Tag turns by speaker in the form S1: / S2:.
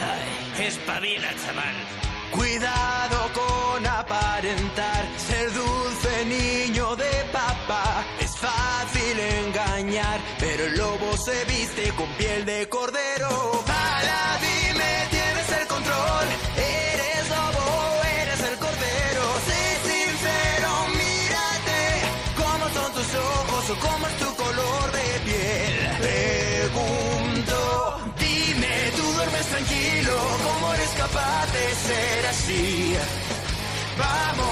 S1: Ay, espabila, chaval.
S2: Cuidado con aparentar ser dulce niño de papá. Es fácil engañar, pero el lobo se viste con piel de cordero. Ala, dime, tienes el control. Eres lobo, eres el cordero. Sé sincero, mírate. ¿Cómo son tus ojos o cómo es tu tranquilo. ¿Cómo eres capaz de ser así? Vamos,